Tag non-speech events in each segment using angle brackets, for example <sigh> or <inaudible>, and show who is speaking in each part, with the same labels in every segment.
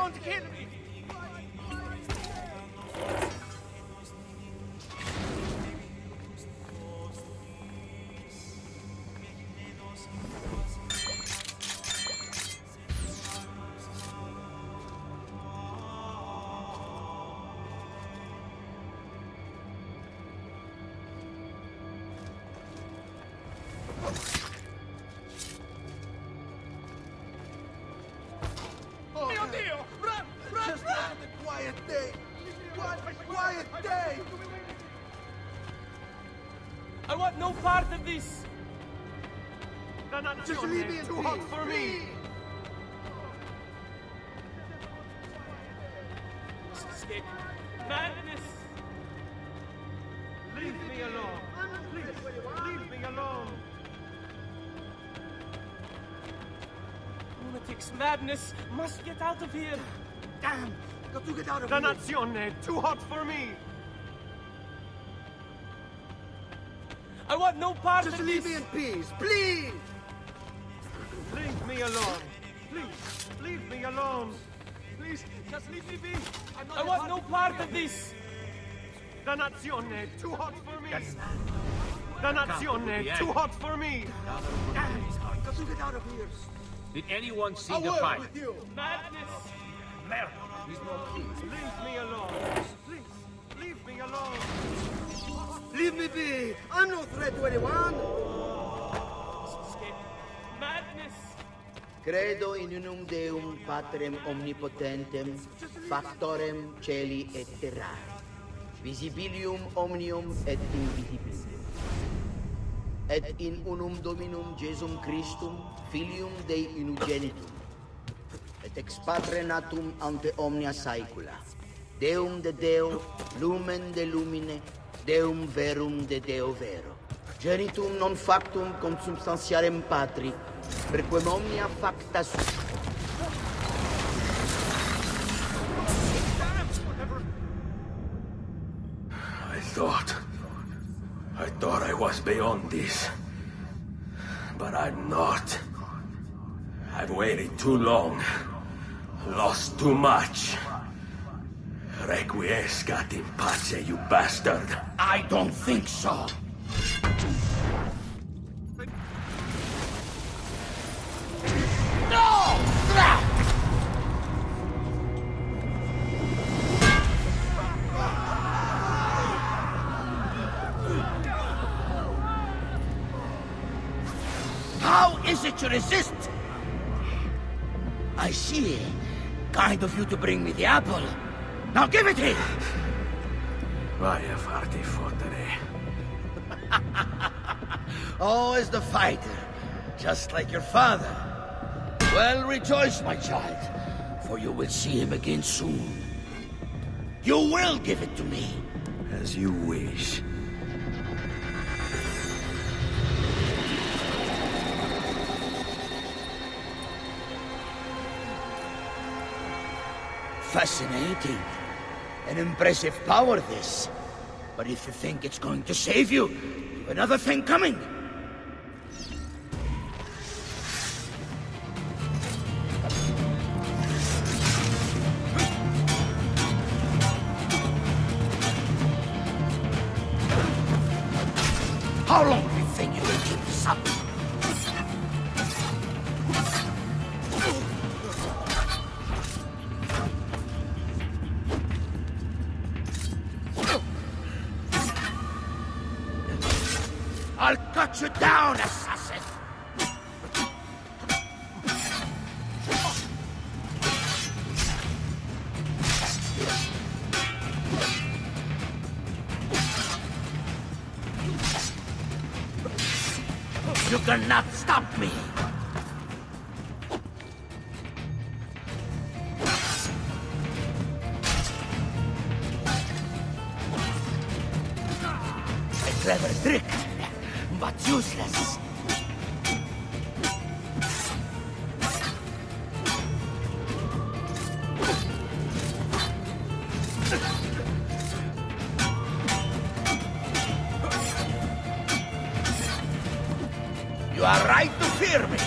Speaker 1: please, don't kill me! This!
Speaker 2: Just leave me in
Speaker 1: too hot for me! Escape. Madness! Leave me alone! Please, leave me alone! Lunatics, madness! Must get out of here!
Speaker 2: Damn. Got to get out of here.
Speaker 1: Dannazione! Too hot for me! Want no part
Speaker 2: Just
Speaker 1: of
Speaker 2: leave me in peace, please.
Speaker 1: Leave me alone! Please, leave me alone! Please, just leave me be! I want no part of this! Dannazione! Too hot for me! Dannazione! Too hot for me!
Speaker 2: Damn. Got to get out of here.
Speaker 3: Did anyone see
Speaker 2: A
Speaker 3: the
Speaker 2: word
Speaker 3: fight?
Speaker 2: with you.
Speaker 1: Madness!
Speaker 3: Merda, he's no key.
Speaker 1: Leave me alone! Please, leave me alone!
Speaker 2: Leave me be. I'm no threat to anyone.
Speaker 1: Madness!
Speaker 4: Credo in unum Deum Patrem omnipotentem, factorem celi et terrae, visibilium omnium et invisibilium. Et in unum Dominum Jesum Christum, Filium Dei unigenitum, et ex Patre natum ante omnia saecula, Deum de Deo, lumen de lumine, Deum verum de Deo vero. Genitum non factum consubstantiarem Patri, perquem omnia facta.
Speaker 5: I thought. I thought I was beyond this. But I'm not. I've waited too long. Lost too much. Requiescat in pace, you bastard.
Speaker 4: I don't think so. How is it you resist? I see. Kind of you to bring me the apple. Now give it here.
Speaker 5: Vaya farti fottere. <laughs>
Speaker 4: Oh, as the fighter, just like your father. Well, rejoice, my child, for you will see him again soon. You will give it to me.
Speaker 5: As you wish.
Speaker 4: Fascinating. An impressive power, this. But if you think it's going to save you, you've another thing coming. How long You cannot stop me! A clever trick, You are right to fear me.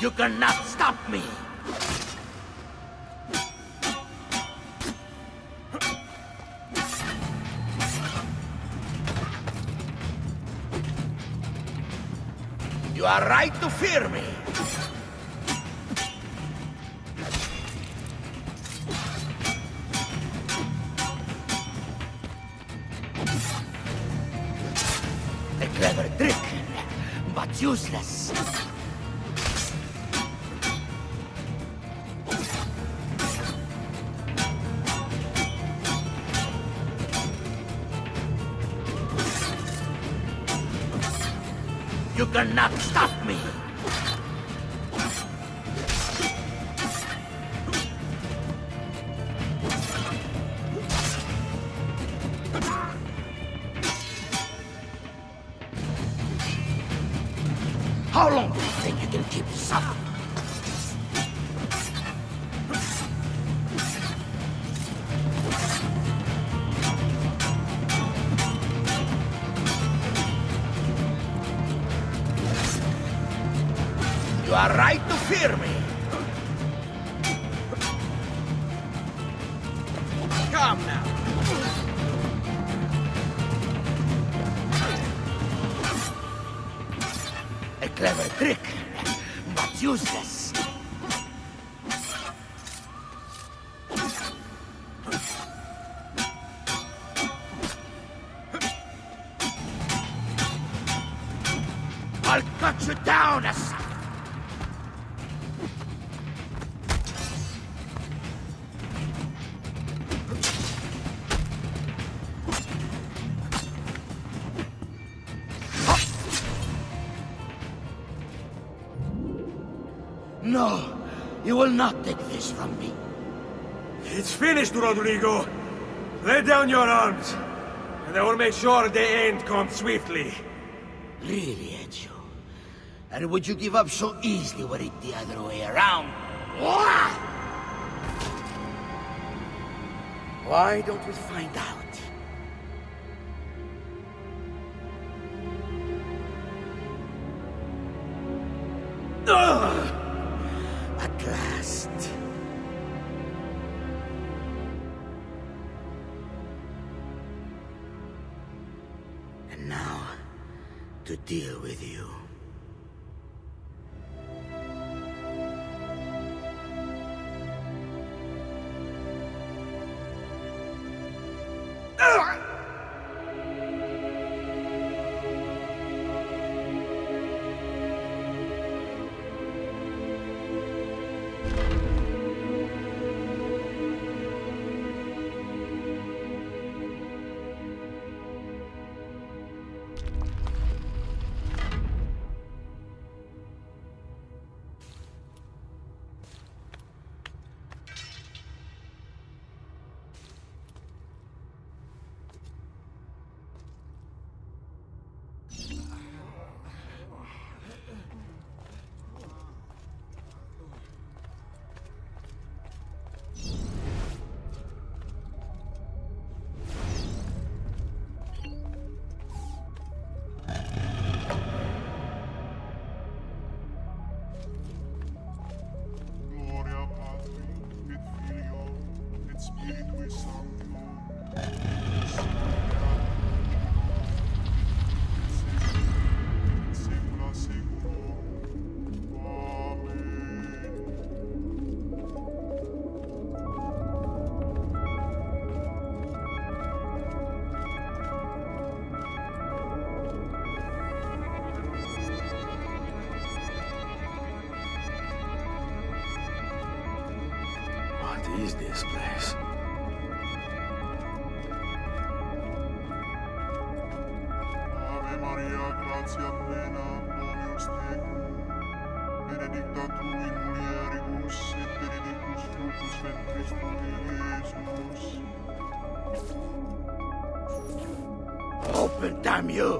Speaker 4: You cannot stop me! You are right to fear me! A clever trick, but useless. You cannot stop are right to fear me. Come now. A clever trick, but useless. I'll cut you down, assassin. Will not take this from me.
Speaker 5: It's finished, Rodrigo. Lay down your arms, and I will make sure the end comes swiftly.
Speaker 4: Really, Ezio? And would you give up so easily were it the other way around? Why? Why don't we find out?
Speaker 5: Is this place?
Speaker 6: Ave Maria, gratia plena, Dominus tecum, benedicta tui mulieribus et benedictus fructus ventris tui, Iesus.
Speaker 4: Open, damn you!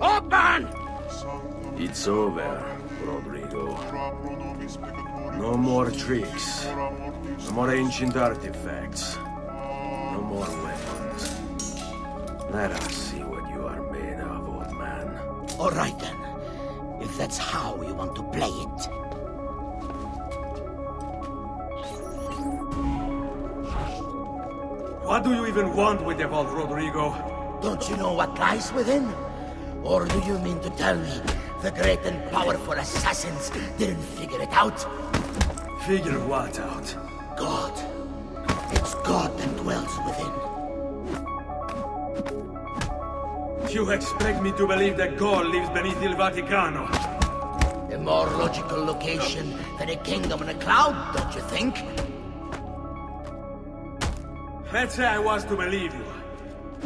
Speaker 4: Open!
Speaker 6: Sancta
Speaker 5: It's over, Rodrigo.
Speaker 6: Maria pro nobis peccatoribus,
Speaker 5: No more tricks. No more ancient artifacts. No more weapons. Let us see what you are made of, old man.
Speaker 4: All right then. If that's how you want to play it.
Speaker 5: What do you even want with the vault, Rodrigo?
Speaker 4: Don't you know what lies within? Or do you mean to tell me the great and powerful assassins didn't figure it out?
Speaker 5: Figure what out?
Speaker 4: God. It's God that dwells within.
Speaker 5: You expect me to believe that God lives beneath Il Vaticano?
Speaker 4: A more logical location than a kingdom in a cloud, don't you think?
Speaker 5: Let's say I was to believe you.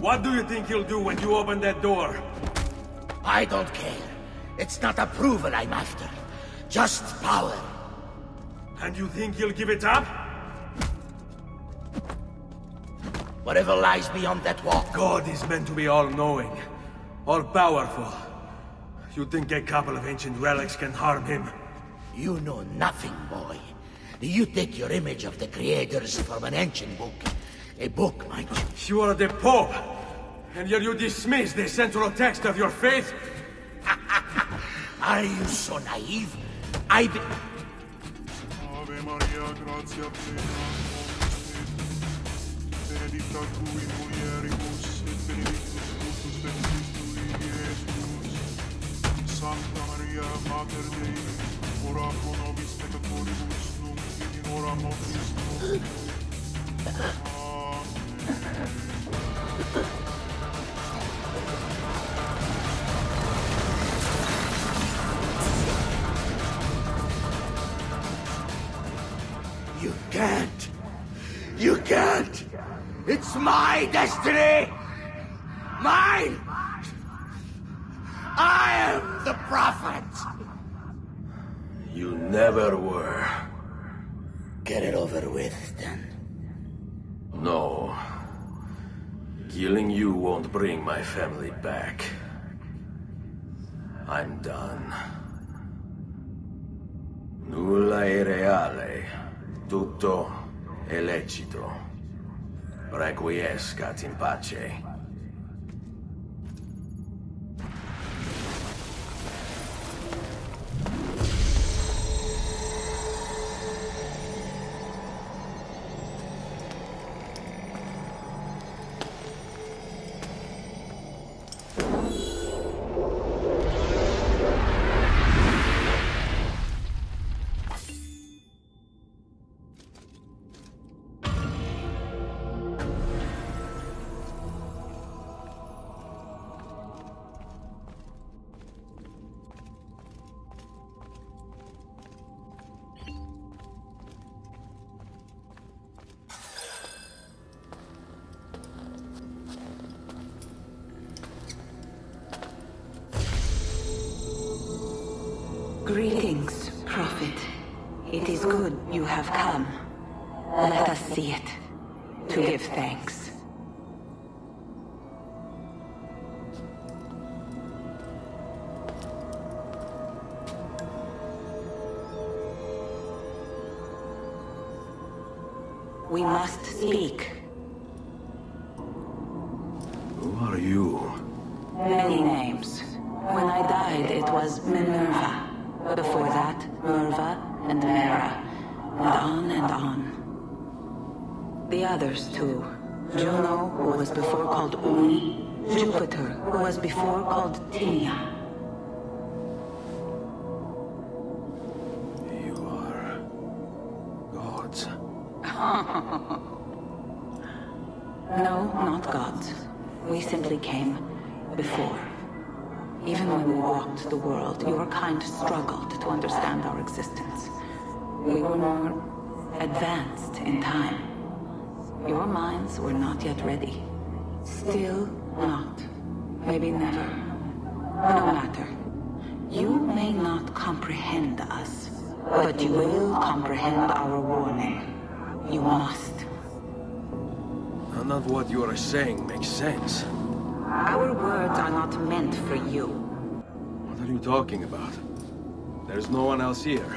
Speaker 5: What do you think he'll do when you open that door?
Speaker 4: I don't care. It's not approval I'm after. Just power.
Speaker 5: And you think he'll give it up?
Speaker 4: Whatever lies beyond that wall.
Speaker 5: God is meant to be all-knowing, all-powerful. You think a couple of ancient relics can harm him?
Speaker 4: You know nothing, boy. You take your image of the creators from an ancient book. A book, mind you.
Speaker 5: You are the Pope, and yet you dismiss the central text of your faith? <laughs>
Speaker 4: Are you so naive? I be...
Speaker 6: Ave Maria, gratia plena, Dominus tecum, benedicta mulieribus, et benedictus fructus ventris tui, Iesus. Sancta Maria, Mater Dei, ora pro nobis peccatoribus, nunc et in hora mortis nostre. Amen.
Speaker 4: Can't. You can't. It's my destiny. Mine. I am the prophet.
Speaker 5: You never were.
Speaker 4: Get it over with, then.
Speaker 5: No. Killing you won't bring my family back. I'm done. Nulla è reale. Tutto è lecito. Requiescat in pace.
Speaker 7: Have come. Let us see it, to give thanks. We must speak.
Speaker 5: Who are you?
Speaker 7: Many names. When I died, it was Minerva. Before that, Menrva and Mera. And on and on. The others, too. Juno, who was before called Uni. Jupiter, who was before called Tinia.
Speaker 5: You are... gods. <laughs>
Speaker 7: No, not gods. We simply came before. Even when we walked the world, your kind struggled to understand our existence. We were more advanced in time. Your minds were not yet ready. Still not. Maybe never. No matter. You may not comprehend us, But you will comprehend our warning. You must.
Speaker 5: None of what you are saying makes sense.
Speaker 7: Our words are not meant for you.
Speaker 5: What are you talking about? There's no one else here.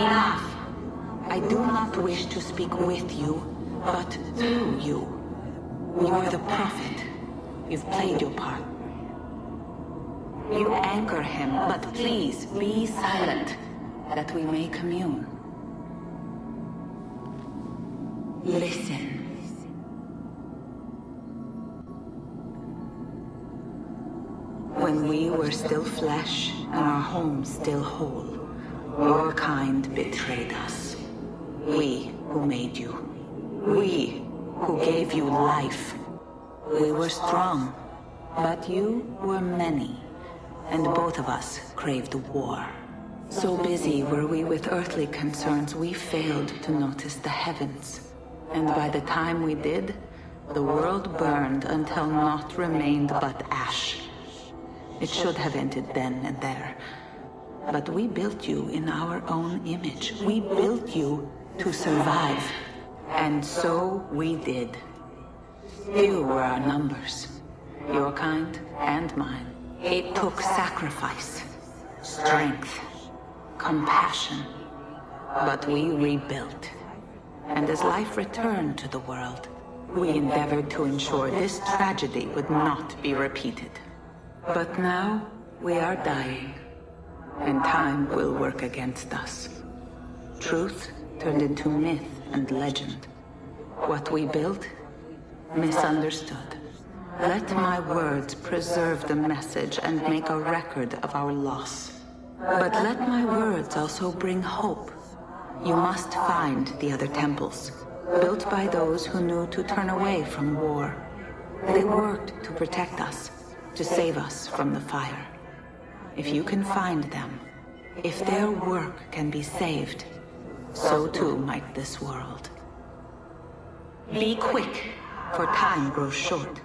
Speaker 7: Enough. I do not wish to speak with you, but through you. You are the prophet. You've played your part. You anchor him, but please be silent, that we may commune. Listen. When we were still flesh and our home still whole, your kind betrayed us. We who made you. We who gave you life. We were strong, but you were many, and both of us craved war. So busy were we with earthly concerns, we failed to notice the heavens. And by the time we did, the world burned until naught remained but ash. It should have ended then and there. But we built you in our own image. We built you to survive. And so we did. Few were our numbers. Your kind and mine. It took sacrifice, strength, compassion. But we rebuilt. And as life returned to the world, we endeavored to ensure this tragedy would not be repeated. But now, we are dying, and time will work against us. Truth turned into myth and legend. What we built, misunderstood. Let my words preserve the message and make a record of our loss. But let my words also bring hope. You must find the other temples, built by those who knew to turn away from war. They worked to protect us, to save us from the fire. If you can find them, if their work can be saved, so too might this world. Be quick, for time grows short,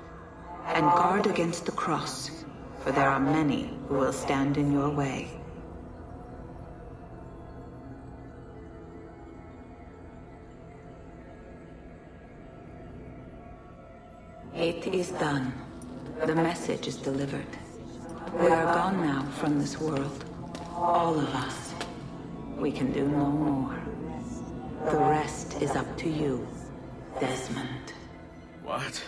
Speaker 7: and guard against the cross, for there are many who will stand in your way. It is done. The message is delivered. We are gone now from this world. All of us. We can do no more. The rest is up to you, Desmond.
Speaker 5: What?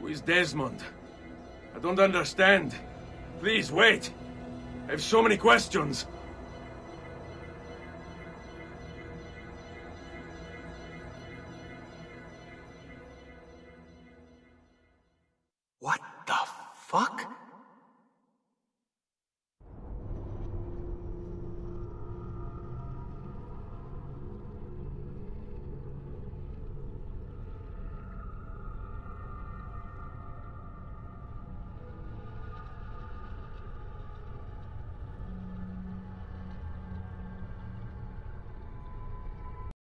Speaker 5: Who is Desmond? I don't understand. Please, wait. I have so many questions.